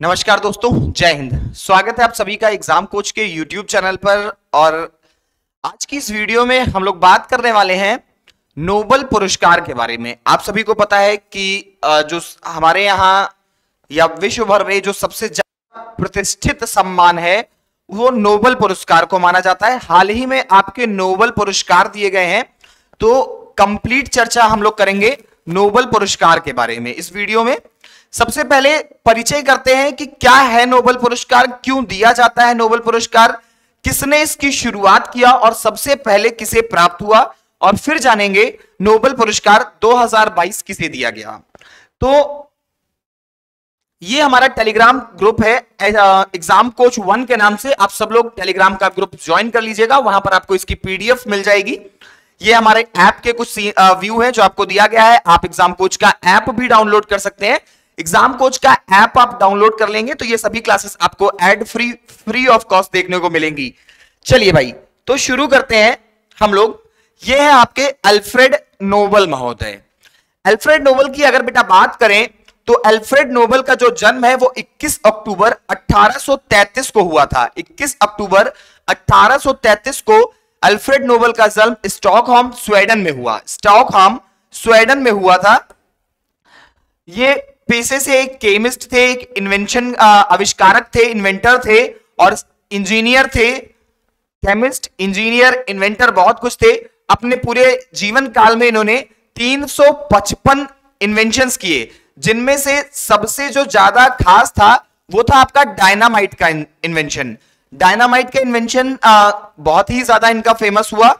नमस्कार दोस्तों, जय हिंद। स्वागत है आप सभी का एग्ज़ाम कोच के यूट्यूब चैनल पर और आज की इस वीडियो में हम लोग बात करने वाले हैं नोबल पुरस्कार के बारे में। आप सभी को पता है कि जो हमारे यहाँ या विश्व भर में जो सबसे ज़्यादा प्रतिष्ठित सम्मान है, वो नोबल पुरस्कार को माना जाता है। हाल ही में आपके नोबल पुरस्कार दिए गए हैं तो कंप्लीट चर्चा हम लोग करेंगे नोबल पुरस्कार के बारे में। इस वीडियो में सबसे पहले परिचय करते हैं कि क्या है नोबल पुरस्कार, क्यों दिया जाता है नोबल पुरस्कार, किसने इसकी शुरुआत किया और सबसे पहले किसे प्राप्त हुआ, और फिर जानेंगे नोबल पुरस्कार 2022 किसे दिया गया। तो ये हमारा टेलीग्राम ग्रुप है। एग्ज़ाम कोच वन के नाम से आप सब लोग टेलीग्राम का ग्रुप ज्वाइन कर लीजिएगा, वहाँ पर आपको इसकी पीडीएफ मिल जाएगी। ये हमारे ऐप के कुछ व्यू है जो आपको दिया गया है। आप एग्ज़ाम कोच का ऐप भी डाउनलोड कर सकते हैं। एग्ज़ाम कोच का ऐप आप डाउनलोड कर लेंगे तो ये सभी क्लासेस आपको ad free free of cost देखने को मिलेंगी। चलिए भाई तो शुरू करते हैं हम लोग। ये है आपके अल्फ्रेड नोबल महोदय। अल्फ्रेड नोबल की अगर बेटा बात करें तो अल्फ्रेड नोबल का जो जन्म है वो 21 अक्टूबर 1833 को हुआ था। 21 अक्टूबर 1833 को अल्फ्रेड नोबल का जन्म स्टॉकहोम, स्वीडन में हुआ। स्टॉकहोम, स्वीडन में हुआ था। ये पेशे से एक केमिस्ट थे, एक इन्वेंशन आविष्कारक थे इन्वेंटर थे और इंजीनियर थे। केमिस्ट इंजीनियर इन्वेंटर बहुत कुछ थे। अपने पूरे जीवन काल में इन्होंने 355 इन्वेंशंस किए, जिनमें से सबसे जो ज़्यादा खास था, वो था आपका डायनामाइट का इन्वेंशन डायनामाइट का इन्वेंशन बहुत ही ज़्यादा इनका फ़ेमस हुआ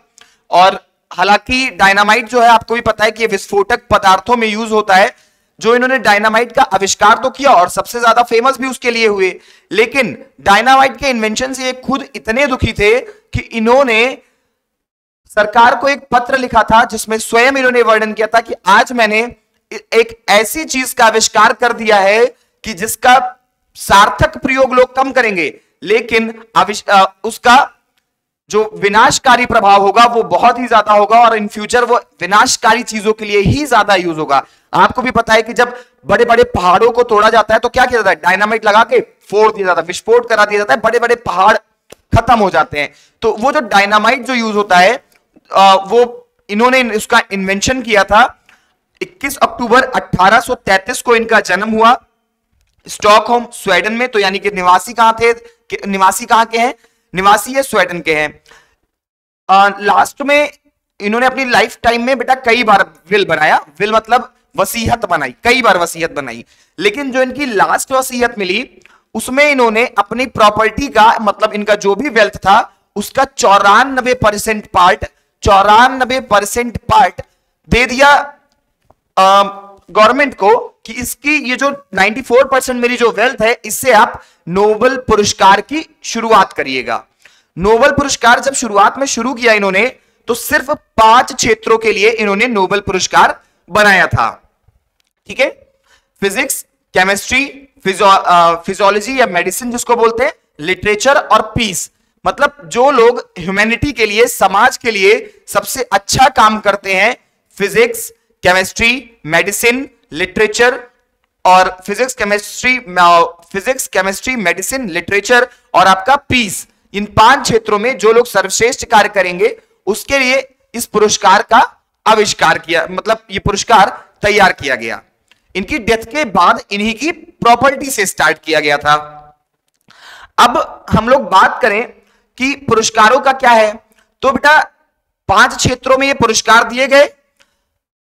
और हालाँकि डायनामाइट जो है, आपको भी पता है कि विस्फोटक पदार्थों में यूज़ होता है जो इन्होंने डायनामाइट का आविष्कार तो किया और सबसे ज़्यादा फ़ेमस भी उसके लिए हुए, लेकिन डायनामाइट के इन्वेंशन से ये खुद इतने दुखी थे कि इन्होंने सरकार को एक पत्र लिखा था जिसमें स्वयं इन्होंने वर्णन किया था कि आज मैंने एक ऐसी चीज़ का आविष्कार कर दिया है कि जिसका सार्थक प्रयोग लोग कम करेंगे, लेकिन उसका जो विनाशकारी प्रभाव होगा, वो बहुत ही ज़्यादा होगा और इन फ्यूचर वो विनाशकारी चीज़ों के लिए ही ज़्यादा यूज़ होगा। आपको भी पता है कि जब बड़े बड़े पहाड़ों को तोड़ा जाता है तो क्या किया जाता है? डायनामाइट लगा के फोड़ दिया जाता है, विस्फोट करा दिया जाता है बड़े बड़े पहाड़ खत्म हो जाते हैं। तो वो जो डायनामाइट जो यूज़ होता है वो इन्होंने उसका इन्वेंशन किया था। 21 अक्टूबर 1833 को इनका जन्म हुआ। स्टॉकहोम, स्वीडन में तो यानी कि निवासी कहाँ थे? निवासी कहाँ के हैं? निवासी है स्वीडन के हैं। लास्ट में इन्होंने अपनी लाइफ टाइम में बेटा कई बार विल बनाया। विल मतलब वसीयत बनाई, कई बार वसीयत बनाई। लेकिन जो इनकी लास्ट वसीयत मिली, उसमें इन्होंने अपनी प्रॉपर्टी का मतलब इनका जो भी वेल्थ था, उसका चौरानबे परसेंट पार्ट चौरानबे परसेंट पार्ट दे दिया। गवर्नमेंट को कि इसकी ये जो 94 परसेंट मेरी जो वेल्थ है, इससे आप नोबल पुरस्कार की शुरुआत करिएगा। नोबल पुरस्कार जब शुरुआत में शुरू किया इन्होंने तो सिर्फ़ पाँच क्षेत्रों के लिए इन्होंने नोबल पुरस्कार बनाया था। ठीक है? फिजिक्स केमिस्ट्री फिजियोलॉजी या मेडिसिन जिसको बोलते हैं लिटरेचर और पीस मतलब जो लोग ह्यूमैनिटी के लिए, समाज के लिए सबसे अच्छा काम करते हैं फिजिक्स केमिस्ट्री मेडिसिन लिटरेचर और physics chemistry physics chemistry medicine literature और आपका पीस इन पाँच क्षेत्रों में जो लोग सर्वश्रेष्ठ कार्य करेंगे, उसके लिए इस पुरस्कार का आविष्कार किया मतलब ये पुरस्कार तैयार किया गया। इनकी डेथ के बाद इन्हीं की प्रॉपर्टी से स्टार्ट किया गया था। अब हम लोग बात करें कि पुरस्कारों का क्या है। तो बेटा, पाँच क्षेत्रों में ये पुरस्कार दिए गए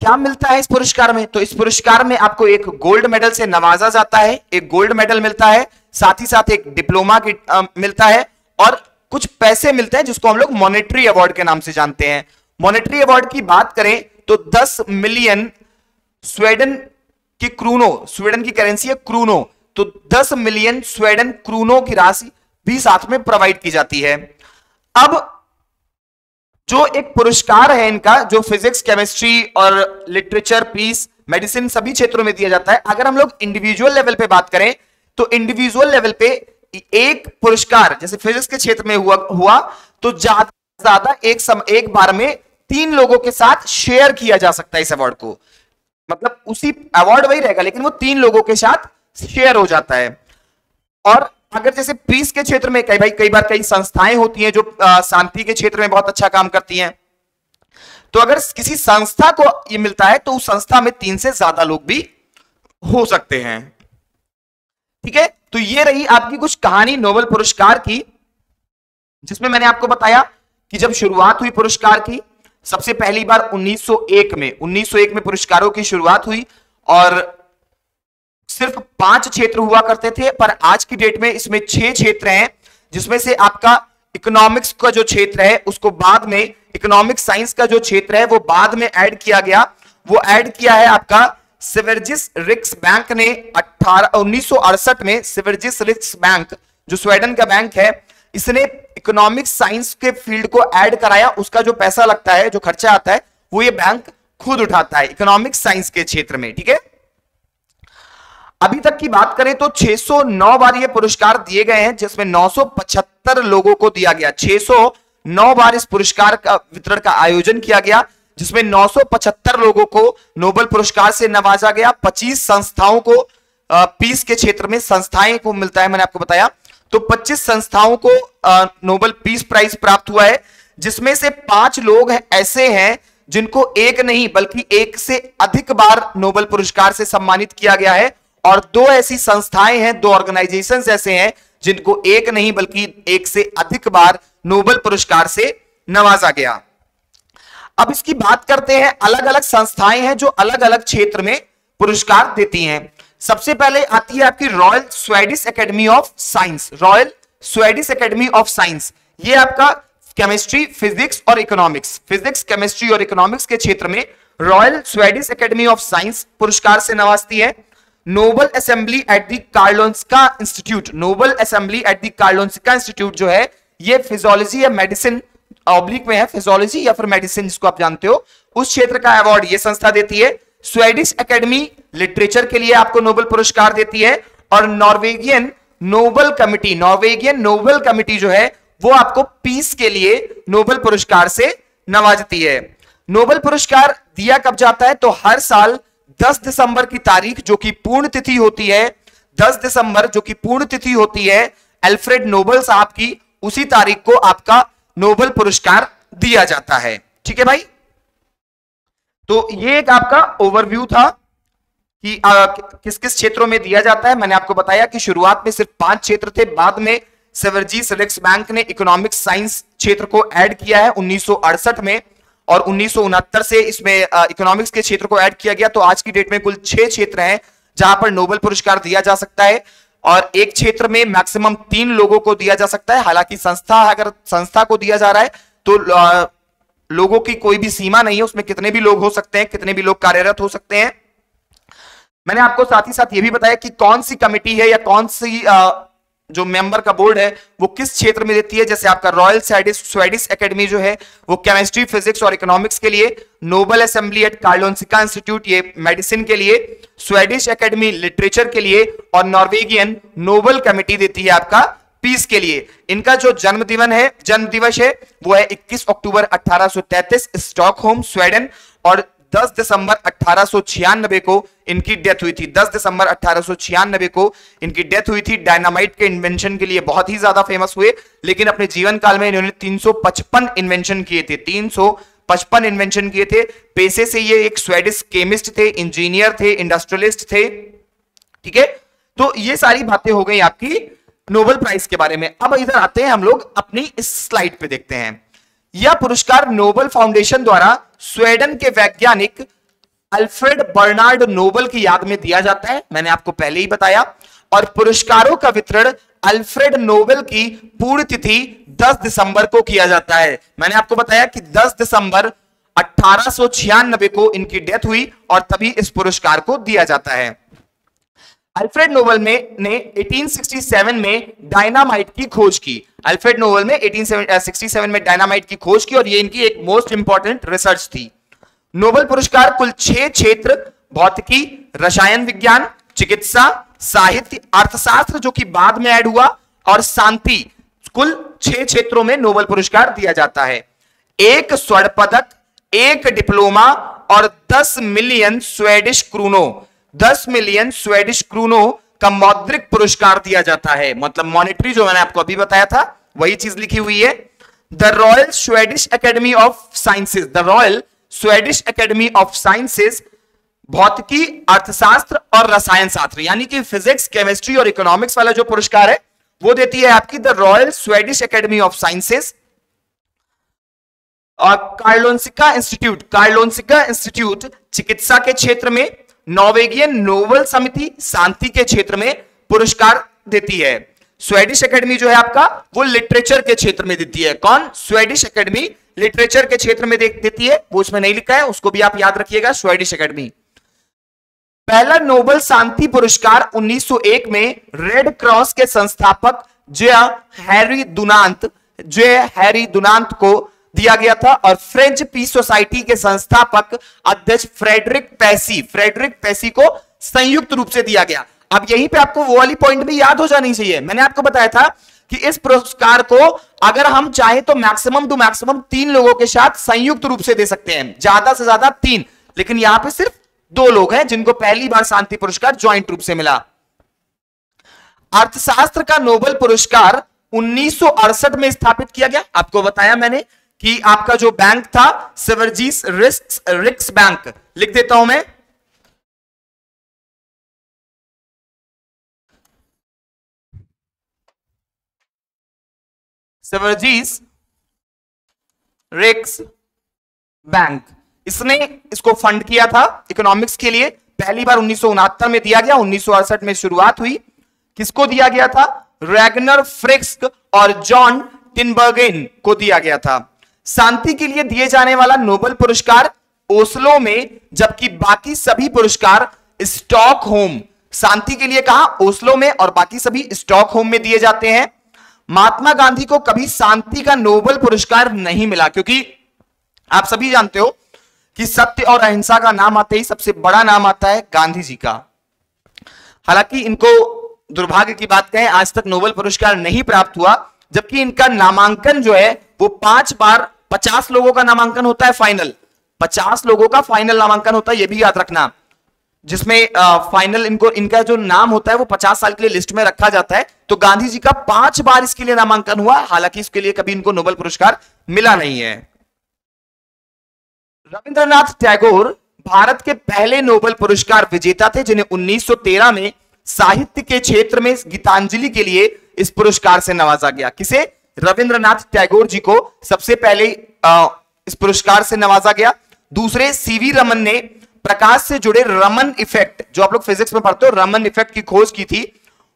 क्या मिलता है इस पुरस्कार में? तो इस पुरस्कार में आपको एक गोल्ड मेडल से नवाजा जाता है एक गोल्ड मेडल मिलता है साथ ही साथ एक डिप्लोमा की आ, मिलता है और कुछ पैसे मिलते हैं जिसको हम लोग मॉनेटरी अवार्ड के नाम से जानते हैं। मॉनेटरी अवार्ड की बात करें तो 10 मिलियन स्वीडन की क्रूनो स्वीडन की करेंसी है क्रूनो तो 10 मिलियन स्वीडन क्रूनो की राशि भी साथ में प्रोवाइड की जाती है। अब जो एक पुरस्कार है इनका जो फिजिक्स केमिस्ट्री और लिटरेचर पीस मेडिसिन सभी क्षेत्रों में दिया जाता है। अगर हम लोग इंडिविजुअल लेवल पे बात करें तो इंडिविजुअल लेवल पे एक पुरस्कार जैसे फिजिक्स के क्षेत्र में हुआ हुआ तो ज़्यादा ज़्यादा एक सम, एक बार में तीन लोगों के साथ शेयर किया जा सकता है इस अवार्ड को। मतलब उसी अवार्ड वही रहेगा लेकिन वो तीन लोगों के साथ शेयर हो जाता है। और अगर जैसे पीस के क्षेत्र में कई भाई, कई बार कई संस्थाएँ होती हैं जो शांति के क्षेत्र में बहुत अच्छा काम करती हैं। तो अगर किसी संस्था को ये मिलता है तो उस संस्था में तीन से ज़्यादा लोग भी हो सकते हैं। ठीक है? तो ये रही आपकी कुछ कहानी नोबेल पुरस्कार की, जिसमें मैंने आपको बताया कि जब शुरुआत हुई पुरस्कार की, सबसे पहली बार 1901 में 1901 में पुरस्कारों की शुरुआत हुई और सिर्फ़ पाँच क्षेत्र हुआ करते थे, पर आज की डेट में इसमें छह क्षेत्र हैं, जिसमें से आपका इकोनॉमिक्स का जो क्षेत्र है, उसको बाद में इकोनॉमिक साइंस का जो क्षेत्र है, वो बाद में ऐड किया गया। वो ऐड किया है आपका सिवर्जिस रिक्स बैंक ने अठारह उन्नीस में सिवर्जिस रिक्स बैंक जो स्वीडन का बैंक है, इसने इकोनॉमिक साइंस के फ़ील्ड को ऐड कराया। उसका जो पैसा लगता है, जो खर्चा आता है, वो ये बैंक खुद उठाता है इकोनॉमिक साइंस के क्षेत्र में, ठीक है? अभी तक की बात करें तो 609 बार ये पुरस्कार दिए गए हैं, जिसमें 975 लोगों को दिया गया। 609 बार इस पुरस्कार का, वितरण का आयोजन किया गया, जिसमें 975 लोगों को नोबल पुरस्कार से नवाजा गया। 25 संस्थाओं को पीस के क्षेत्र में संस्थाएँ को मिलता है, मैंने आपको बताया। तो 25 संस्थाओं को नोबल पीस प्राइज प्राप्त हुआ है, जिसमें से पाँच लोग ऐसे हैं, जिनको एक नहीं, बल्कि एक से अधिक बार नोबल पुरस्कार से सम्मानित किया गया है। और दो ऐसी संस्थाएँ हैं, दो ऑर्गेनाइजेशन ऐसे हैं, जिनको एक नहीं बल्कि एक से अधिक बार नोबेल पुरस्कार से नवाजा गया। अब इसकी बात करते हैं अलग अलग संस्थाएँ हैं जो अलग अलग क्षेत्र में पुरस्कार देती हैं। सबसे पहले आती है आपकी Royal Swedish Academy of Science Royal Swedish Academy of Science ये आपका केमिस्ट्री फिजिक्स और इकोनॉमिक्स फिजिक्स केमिस्ट्री और इकोनॉमिक्स के क्षेत्र में Royal Swedish Academy of Science पुरस्कार से नवाजती है। Nobel Assembly at the Karolinska Institute. Nobel Assembly at the Karolinska Institute जो है, ये फिजियोलॉजी या मेडिसिन ऑब्लिक में है फिजियोलॉजी या फिर मेडिसिन जिसको आप जानते हो, उस क्षेत्र का अवार्ड ये संस्था देती है। स्वेडिश एकेडमी लिटरेचर के लिए आपको नोबल पुरस्कार देती है और Norwegian Nobel Committee Norwegian Nobel Committee जो है, वो आपको पीस के लिए नोबल पुरस्कार से नवाजती है। नोबल पुरस्कार दिया कब जाता है? तो हर साल 10 दिसंबर की तारीख जो कि पूर्ण तिथि होती है 10 दिसंबर जो कि पूर्ण तिथि होती है एल्फ्रेड नोबल साहब की उसी तारीख को आपका नोबल पुरस्कार दिया जाता है। ठीक है भाई? तो ये एक आपका ओवरव्यू था कि आ, किस किस क्षेत्रों में दिया जाता है। मैंने आपको बताया कि शुरुआत में सिर्फ़ पाँच क्षेत्र थे बाद में सेवरजी सेलेक्स बैंक ने इकोनॉमिक साइंस क्षेत्र को ऐड किया है उन्नीस सौ अड़सठ में। और उन्नीस सौ उनहत्तर से इसमें इकोनॉमिक्स के क्षेत्र को ऐड किया गया तो आज की डेट में कुल छह क्षेत्र हैं, जहाँ पर नोबेल पुरस्कार दिया जा सकता है और एक क्षेत्र में मैक्सिमम तीन लोगों को दिया जा सकता है। हालाँकि संस्था, अगर संस्था को दिया जा रहा है तो लोगों की कोई भी सीमा नहीं है, उसमें कितने भी लोग हो सकते हैं, कितने भी लोग कार्यरत हो सकते हैं। मैंने आपको साथ ही साथ ये भी बताया कि कौन सी कमिटी है या कौन सी जो मेंबर का बोर्ड है, वो किस क्षेत्र में देती है? जैसे आपका रॉयल स्वेडिश एकेडमी जो है, वो केमिस्ट्री फिजिक्स और इकोनॉमिक्स के लिए Nobel Assembly at Karolinska Institute ये मेडिसिन के लिए स्वेडिश एकेडमी लिटरेचर के लिए और नॉर्वेगियन नोबल कमिटी देती है आपका पीस के लिए। इनका जो जन्म दिवन है जन्म दिवस है, वो है 21 अक्टूबर 1833 स्टॉकहोम स्वीडन और 10 दिसंबर अठारह को इनकी डेथ हुई थी। 10 दिसंबर अठारह को इनकी डेथ हुई थी। डायनामाइट के इन्वेंशन के लिए बहुत ही ज़्यादा फ़ेमस हुए, लेकिन अपने जीवन काल में इन्होंने 355 इन्वेंशन किए थे। 355 इन्वेंशन किए थे। पेशे से ये एक स्वेडिश केमिस्ट थे इंजीनियर थे इंडस्ट्रियलिस्ट थे, ठीक है? तो ये सारी बातें हो गई आपकी नोबेल प्राइज के बारे में। अब इधर आते हैं हम लोग, अपनी इस स्लाइड पे देखते हैं। यह पुरस्कार नोबल फाउंडेशन द्वारा स्वेडन के वैज्ञानिक अल्फ्रेड बर्नार्ड नोबल की याद में दिया जाता है। मैंने आपको पहले ही बताया। और पुरस्कारों का वितरण अल्फ्रेड नोबेल की पूर्ण तिथि 10 दिसंबर को किया जाता है। मैंने आपको बताया कि 10 दिसंबर अठारह को इनकी डेथ हुई और तभी इस पुरस्कार को दिया जाता है। अल्फ्रेड नोबल में ने 1867 में डायनामाइट की खोज की। अल्फ्रेड नोबल में 1867 में डायनामाइट की खोज की और ये इनकी एक मोस्ट इंपॉर्टेंट रिसर्च थी। नोबल पुरस्कार कुल छह क्षेत्र, भौतिकी, रसायन विज्ञान, चिकित्सा, साहित्य, अर्थशास्त्र, जो कि बाद में ऐड हुआ, और शांति। कुल छह क्षेत्रों में नोबल पुरस्कार दिया जाता है। एक स्वर्ण पदक, एक डिप्लोमा और दस million Swedish kronor. 10 million Swedish kronor का मौद्रिक पुरस्कार दिया जाता है। मतलब मॉनिटरी जो मैंने आपको अभी बताया था, वही चीज़ लिखी हुई है। The Royal Swedish Academy of Sciences the Royal Swedish Academy of Sciences भौतिकी, अर्थशास्त्र और रसायन शास्त्र, यानी कि फिजिक्स केमिस्ट्री और इकोनॉमिक्स वाला जो पुरस्कार है, वो देती है आपकी the Royal Swedish Academy of Sciences और कार्लोन्सिका इंस्टीट्यूट कार्लोन्सिका इंस्टीट्यूट चिकित्सा के क्षेत्र में नॉर्वेगियन नोबल समिति शांति के क्षेत्र में पुरस्कार देती है। स्वेडिश एकेडमी जो है आपका, वो लिटरेचर के क्षेत्र में देती है। कौन? स्वेडिश एकेडमी लिटरेचर के क्षेत्र में देती है। वो उसमें नहीं लिखा है, उसको भी आप याद रखिएगा, स्वेडिश एकेडमी। पहला नोबल शांति पुरस्कार 1901 में रेड क्रॉस के संस्थापक जे हैरी दुनांत जे हैरी दुनांत को दिया गया था और फ्रेंच पीस सोसाइटी के संस्थापक अध्यक्ष फ्रेडरिक पैसी फ्रेडरिक पैसी को संयुक्त रूप से दिया गया। अब यहीं पे आपको वो वाली पॉइंट भी याद हो जानी चाहिए। मैंने आपको बताया था कि इस पुरस्कार को अगर हम चाहें तो मैक्सिमम टू मैक्सिमम तीन लोगों के साथ संयुक्त रूप से दे सकते हैं। ज़्यादा से ज़्यादा तीन। लेकिन यहाँ पे सिर्फ़ दो लोग हैं जिनको पहली बार शांति पुरस्कार ज्वाइंट रूप से मिला। अर्थशास्त्र का नोबल पुरस्कार 1968 में स्थापित किया गया। आपको बताया मैंने कि आपका जो बैंक था सिवरजीस रिस्क रिक्स बैंक लिख देता हूँ मैं। सिवरजीस रिक्स बैंक इसने इसको फंड किया था इकोनॉमिक्स के लिए। पहली बार उन्नीस सौ उनहत्तर में दिया गया, उन्नीस सौ अड़सठ में शुरुआत हुई। किसको दिया गया था? रैगनर फ्रिक्स और जॉन टिनबर्गेन को दिया गया था। शांति के लिए दिए जाने वाला नोबल पुरस्कार ओस्लो में, जबकि बाकी सभी पुरस्कार स्टॉक होम। शांति के लिए कहा, ओस्लो में और बाकी सभी स्टॉक होम में दिए जाते हैं। महात्मा गांधी को कभी शांति का नोबल पुरस्कार नहीं मिला, क्योंकि आप सभी जानते हो कि सत्य और अहिंसा का नाम आते ही सबसे बड़ा नाम आता है गांधी जी का। हालाँकि इनको दुर्भाग्य की बात कहें, आज तक नोबल पुरस्कार नहीं प्राप्त हुआ, जबकि इनका नामांकन जो है, वो पाँच बार पचास लोगों का नामांकन होता है फाइनल। पचास लोगों का फाइनल नामांकन होता है, ये भी याद रखना। जिसमें फाइनल इनको, इनका जो नाम होता है, वो पचास साल के लिए लिस्ट में रखा जाता है। तो गांधी जी का पाँच बार इसके लिए नामांकन हुआ, हालाँकि इसके लिए कभी इनको नोबेल पुरस्कार मिला नहीं है। रविंद्रनाथ टैगोर भारत के पहले नोबेल पुरस्कार विजेता थे, जिन्हें 1913 में साहित्य के क्षेत्र में गीतांजलि के लिए इस पुरस्कार से नवाजा गया। किसे? रविंद्रनाथ टैगोर जी को सबसे पहले आ, इस पुरस्कार से नवाजा गया। दूसरे सीवी रमन ने प्रकाश से जुड़े रमन इफ़ेक्ट जो आप लोग फिजिक्स में पढ़ते हो रमन इफ़ेक्ट की खोज की थी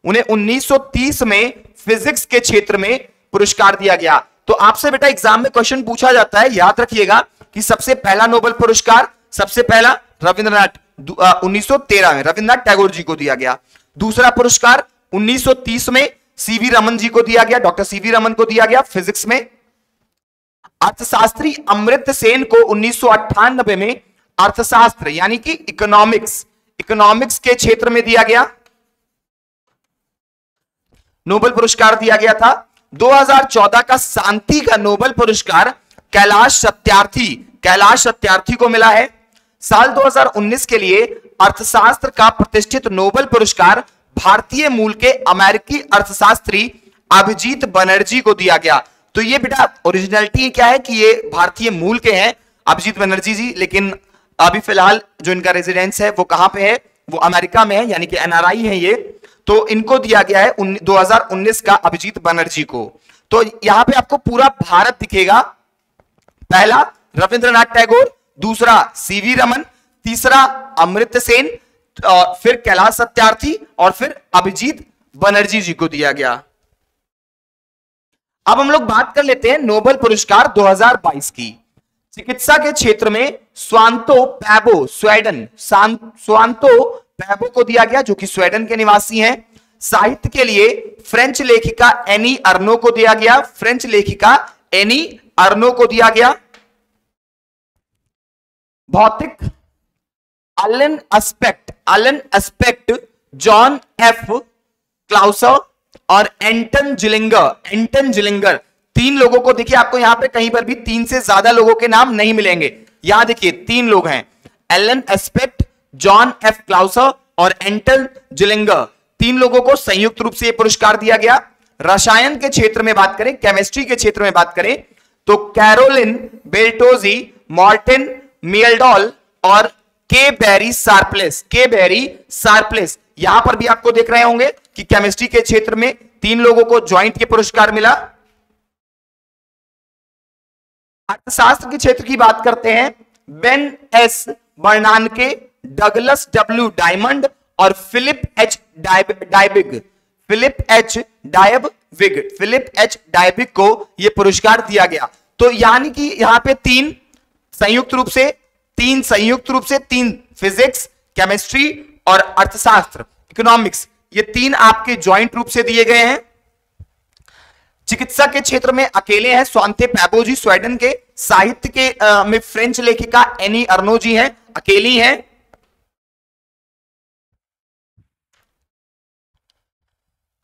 उन्हें 1930 में फिजिक्स के क्षेत्र में पुरस्कार दिया गया। तो आपसे बेटा एग्ज़ाम में क्वेश्चन पूछा जाता है याद रखिएगा कि सबसे पहला नोबेल पुरस्कार सबसे पहला रविंद्रनाथ 1913 में रविंद्रनाथ टैगोर जी को दिया गया। दूसरा पुरस्कार 1930 में सीवी रमन जी को दिया गया डॉक्टर सीवी रमन को दिया गया फिजिक्स में अर्थशास्त्री अमृत सेन को उन्नीस में अर्थशास्त्र, यानी कि इकोनॉमिक्स इकोनॉमिक्स के क्षेत्र में दिया गया। नोबेल पुरस्कार दिया गया था। 2014 का शांति का नोबेल पुरस्कार कैलाश सत्यार्थी कैलाश सत्यार्थी को मिला है। साल 2019 के लिए अर्थशास्त्र का प्रतिष्ठित नोबेल पुरस्कार भारतीय मूल के अमेरिकी अर्थशास्त्री अभिजीत बनर्जी को दिया गया। तो ये बेटा ओरिजिनलिटी क्या है कि ये भारतीय मूल के हैं अभिजीत बनर्जी जी, लेकिन अभी फ़िलहाल जो इनका रेजिडेंस है, वो कहाँ पे है? वो अमेरिका में है, यानी कि एनआरआई है ये। तो इनको दिया गया है 2019 का अभिजीत बनर्जी को। तो यहाँ पे आपको पूरा भारत दिखेगा। पहला रविंद्रनाथ टैगोर, दूसरा सीवी रमन, तीसरा अमृत सेन फिर कैलाश सत्यार्थी और फिर अभिजीत बनर्जी जी को दिया गया। अब हम लोग बात कर लेते हैं नोबल पुरस्कार 2022 की। चिकित्सा के क्षेत्र में स्वांतो पैबो, स्वेडन स्वांतो पैबो को दिया गया, जो कि स्वेडन के निवासी हैं। साहित्य के लिए फ्रेंच लेखिका एनी अर्नो को दिया गया, फ्रेंच लेखिका एनी अर्नो को दिया गया। भौतिक Alain Aspect Alain Aspect John F Clauser और एंटन जिलिंगर एंटन जिलिंगर तीन लोगों को देखिए, आपको यहाँ पे कहीं पर भी तीन से ज़्यादा लोगों के नाम नहीं मिलेंगे। यहाँ देखिए, तीन लोग हैं। Alain Aspect John F Clauser और एंटन जिलिंगर तीन लोगों को संयुक्त रूप से यह पुरस्कार दिया गया। रसायन के क्षेत्र में बात करें केमिस्ट्री के क्षेत्र में बात करें तो कैरोलिन बेल्टोजी मॉर्टिन मियलडॉल और के बेरी सार्पलेस के बैरी सार्पलेस यहाँ पर भी आपको देख रहे होंगे कि केमिस्ट्री के क्षेत्र में तीन लोगों को ज्वाइंट के पुरस्कार मिला। अर्थशास्त्र के क्षेत्र की बात करते हैं। Ben S Bernanke Douglas W Diamond और Philip H Dybvig Philip H Dybvig Philip H Dybvig को यह पुरस्कार दिया गया। तो यानी कि यहाँ पे तीन संयुक्त रूप से तीन संयुक्त रूप से तीन फिजिक्स केमिस्ट्री और अर्थशास्त्र इकोनॉमिक्स ये तीन आपके ज्वाइंट रूप से दिए गए हैं। चिकित्सा के क्षेत्र में अकेले हैं स्वांते पैबोजी स्वीडन के साहित्य के आ, में फ्रेंच लेखिका एनी अर्नो जी हैं अकेली हैं।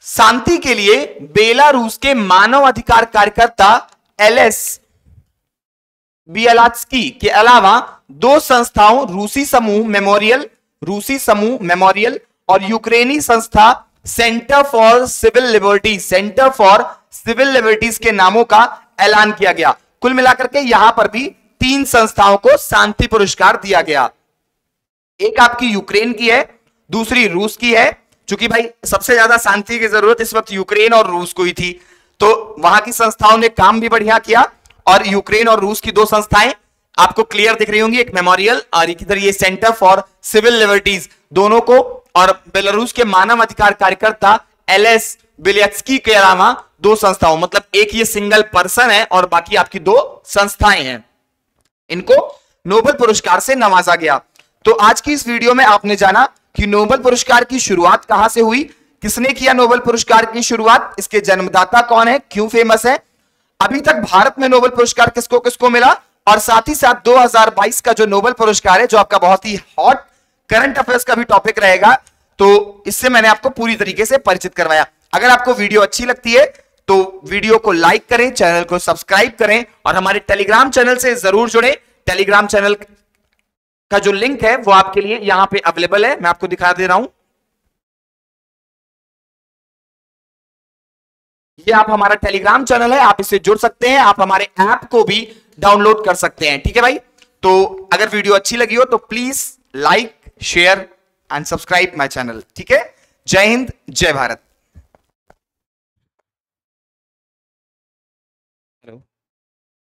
शांति के लिए बेलारूस के मानव अधिकार कार्यकर्ता एलएस बियलात्सकी के अलावा दो संस्थाओं, रूसी समूह मेमोरियल, रूसी समूह मेमोरियल और यूक्रेनी संस्था Center for Civil Liberty Center for Civil Liberties के नामों का ऐलान किया गया। कुल मिलाकर के यहाँ पर भी तीन संस्थाओं को शांति पुरस्कार दिया गया। एक आपकी यूक्रेन की है, दूसरी रूस की है, क्योंकि भाई सबसे ज़्यादा शांति की ज़रूरत इस वक्त यूक्रेन और रूस को ही थी। तो वहाँ की संस्थाओं ने काम भी बढ़िया किया और यूक्रेन और रूस की दो संस्थाएँ आपको क्लियर दिख रही होंगी एक मेमोरियल और इधर ये सेंटर फॉर सिविल लिबर्टीज दोनों को, और बेलारूस के मानव अधिकार कार्यकर्ता एल एस बिलियत्सकी के अलावा दो संस्थाओं मतलब एक ये सिंगल पर्सन है, और बाकी आपकी दो संस्थाएँ हैं। इनको नोबल पुरस्कार से नवाजा गया। तो आज की इस वीडियो में आपने जाना कि नोबल पुरस्कार की शुरुआत कहाँ से हुई, किसने किया नोबल पुरस्कार की शुरुआत, इसके जन्मदाता कौन है, क्यों फ़ेमस है, अभी तक भारत में नोबल पुरस्कार किसको किसको मिला और साथ ही साथ 2022 का जो नोबल पुरस्कार है, जो आपका बहुत ही हॉट करंट अफेयर्स का भी टॉपिक रहेगा तो इससे मैंने आपको पूरी तरीके से परिचित करवाया। अगर आपको वीडियो अच्छी लगती है तो वीडियो को लाइक करें, चैनल को सब्सक्राइब करें और हमारे टेलीग्राम चैनल से ज़रूर जुड़े। टेलीग्राम चैनल का जो लिंक है, वो आपके लिए यहाँ पे अवेलेबल है। मैं आपको दिखा दे रहा हूँ। ये आप हमारा टेलीग्राम चैनल है, आप इससे जुड़ सकते हैं। आप हमारे ऐप को भी डाउनलोड कर सकते हैं, ठीक है भाई? तो अगर वीडियो अच्छी लगी हो तो please like share and subscribe my channel ठीक है? जय हिंद, जय भारत।